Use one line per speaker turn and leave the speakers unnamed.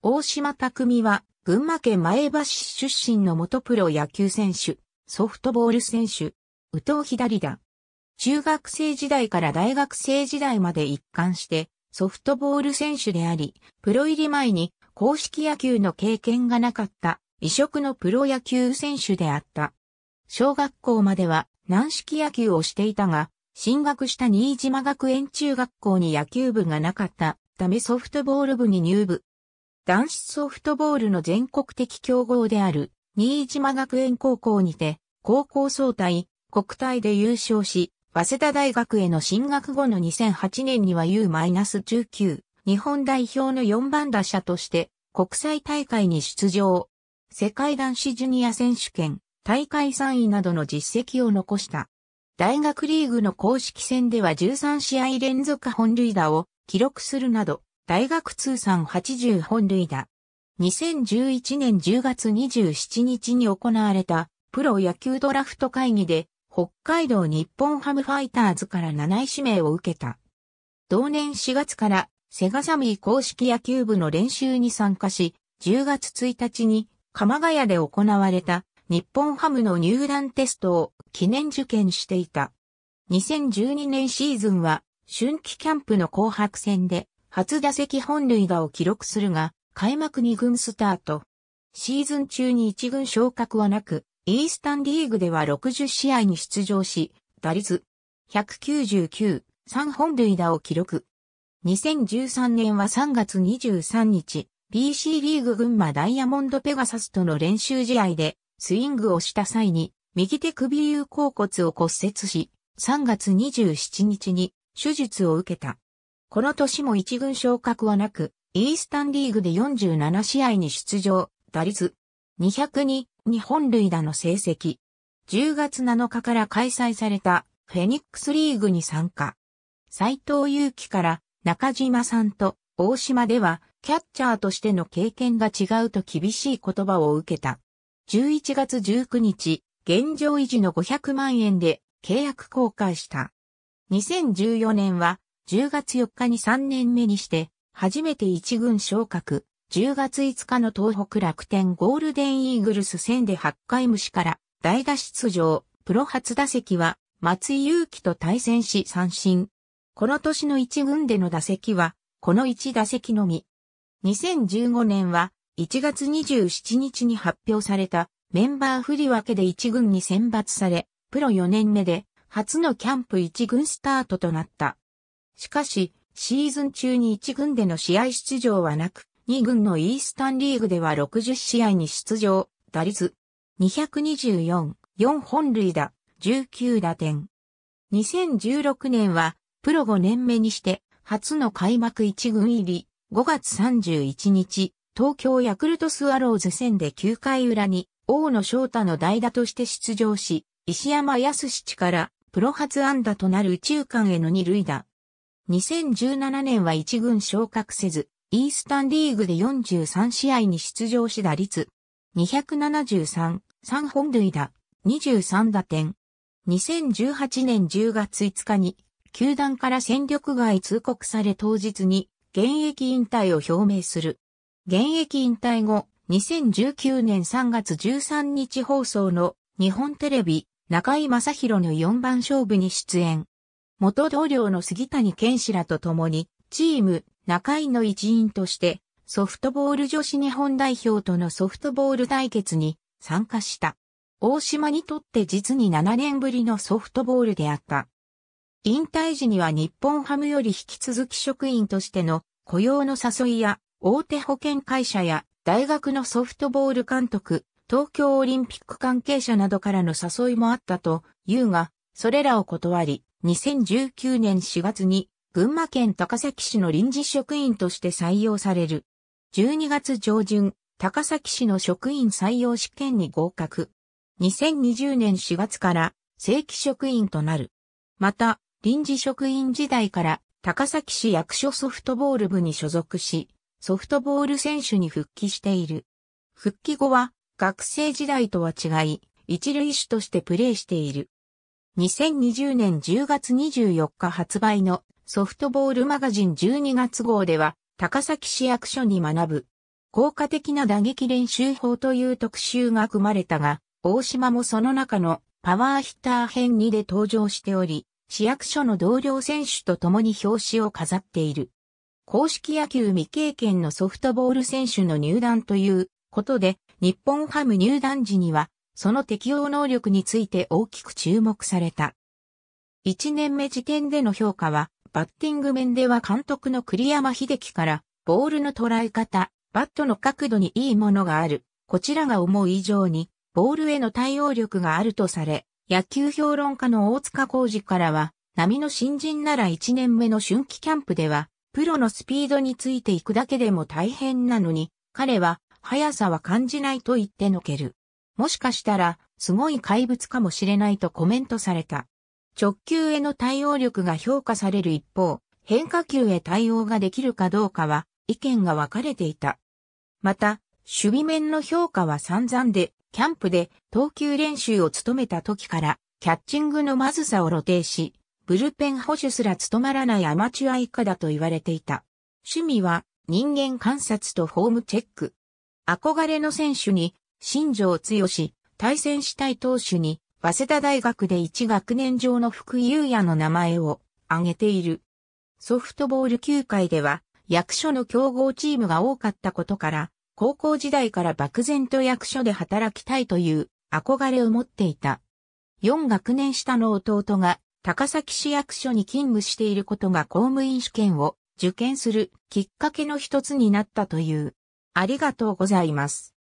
大島匠は、群馬県前橋市出身の元プロ野球選手、ソフトボール選手、宇藤左だ。中学生時代から大学生時代まで一貫してソフトボール選手であり、プロ入り前に公式野球の経験がなかった異色のプロ野球選手であった。小学校までは軟式野球をしていたが、進学した新島学園中学校に野球部がなかったためソフトボール部に入部。男子ソフトボールの全国的強豪である新島学園高校にて、高校総体、国体で優勝し、早稲田大学への進学後の2008年には U-19 日本代表の4番打者として国際大会に出場。世界男子ジュニア選手権、大会3位などの実績を残した。大学リーグの公式戦では13試合連続本塁打を記録するなど、大学通算80本塁打。2011年10月27日に行われたプロ野球ドラフト会議で北海道日本ハムファイターズから7位指名を受けた。同年4月からセガサミー公式野球部の練習に参加し、10月1日に鎌ヶ谷で行われた日本ハムの入団テストを記念受験していた。2012年シーズンは春季キャンプの紅白戦で初打席本塁打を記録するが、開幕2軍スタート。シーズン中に1軍昇格はなく、イースタンリーグでは60試合に出場し、打率199、3本塁打を記録。2013年は3月23日、BC リーグ群馬ダイヤモンドペガサスとの練習試合でスイングをした際に右手首有甲骨を骨折し、3月27日に手術を受けた。この年も一軍昇格はなく、イースタンリーグで47試合に出場、打率202、日本塁打の成績。10月7日から開催されたフェニックスリーグに参加。斎藤祐樹から中島さんと大島ではキャッチャーとしての経験が違うと厳しい言葉を受けた。11月19日、現状維持の500万円で契約公開した。2014年は10月4日に3年目にして初めて一軍昇格、10月5日の東北楽天ゴールデンイーグルス戦で8回虫から代打出場、プロ初打席は松井裕樹と対戦し三振。この年の一軍での打席はこの1打席のみ。2015年は1月27日に発表されたメンバー振り分けで一軍に選抜され、プロ4年目で初のキャンプ一軍スタートとなった。しかし、シーズン中に一軍での試合出場はなく、2軍のイースタンリーグでは60試合に出場、打率224、4本塁打、19打点。2016年はプロ5年目にして初の開幕1軍入り、5月31日、東京ヤクルトスワローズ戦で9回裏に大野翔太の代打として出場し、石山康史からプロ初安打となる宇宙間への二塁打。2017年は1軍昇格せず、イースタンリーグで43試合に出場し打率273、3本塁打、23打点。2018年10月5日に、球団から戦力外通告され当日に、現役引退を表明する。現役引退後、2019年3月13日放送の日本テレビ中井正宏の4番勝負に出演。元同僚の杉谷健志らと共に、チーム中井の一員として、ソフトボール女子日本代表とのソフトボール対決に参加した。大島にとって実に7年ぶりのソフトボールであった。引退時には日本ハムより引き続き職員としての雇用の誘いや大手保険会社や大学のソフトボール監督、東京オリンピック関係者などからの誘いもあったというが、それらを断り、2019年4月に群馬県高崎市の臨時職員として採用される。12月上旬、高崎市の職員採用試験に合格。2020年4月から正規職員となる。また、臨時職員時代から高崎市役所ソフトボール部に所属し、ソフトボール選手に復帰している。復帰後は学生時代とは違い、一塁手としてプレーしている。2020年10月24日発売のソフトボールマガジン12月号では、高崎市役所に学ぶ効果的な打撃練習法という特集が組まれたが、大島もその中のパワーヒッター編2で登場しており、市役所の同僚選手と共に表紙を飾っている。公式野球未経験のソフトボール選手の入団ということで、日本ハム入団時には、その適応能力について大きく注目された。1年目時点での評価は、バッティング面では監督の栗山秀樹から、ボールの捉え方、バットの角度にいいものがある。こちらが思う以上に、ボールへの対応力があるとされ、野球評論家の大塚浩二からは、波の新人なら1年目の春季キャンプでは、プロのスピードについていくだけでも大変なのに、彼は速さは感じないと言ってのける。もしかしたら、すごい怪物かもしれないとコメントされた。直球への対応力が評価される一方、変化球へ対応ができるかどうかは意見が分かれていた。また、守備面の評価は散々で、キャンプで投球練習を務めた時から、キャッチングのまずさを露呈し、ブルペン保守すら務まらないアマチュア以下だと言われていた。趣味は人間観察とフォームチェック。憧れの選手に、新庄剛志、対戦したい投手に、早稲田大学で一学年上の福井優也の名前を挙げている。ソフトボール球界では、役所の競合チームが多かったことから、高校時代から漠然と役所で働きたいという憧れを持っていた。4学年下の弟が高崎市役所に勤務していることが公務員試験を受験するきっかけの一つになったという。ありがとうございます。